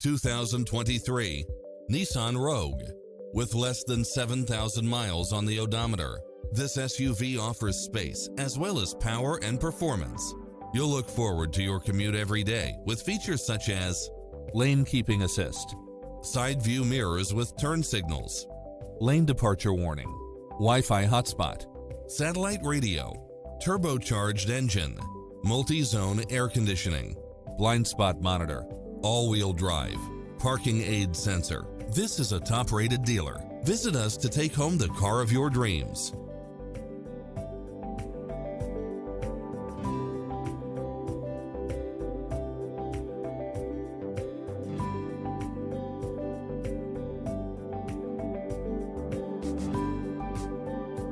2023 Nissan Rogue. With less than 7,000 miles on the odometer, this SUV offers space as well as power and performance. You'll look forward to your commute every day with features such as lane keeping assist, side view mirrors with turn signals, lane departure warning, Wi-Fi hotspot, satellite radio, turbocharged engine, multi-zone air conditioning, blind spot monitor, all-wheel drive, parking aid sensor. This is a top-rated dealer. Visit us to take home the car of your dreams.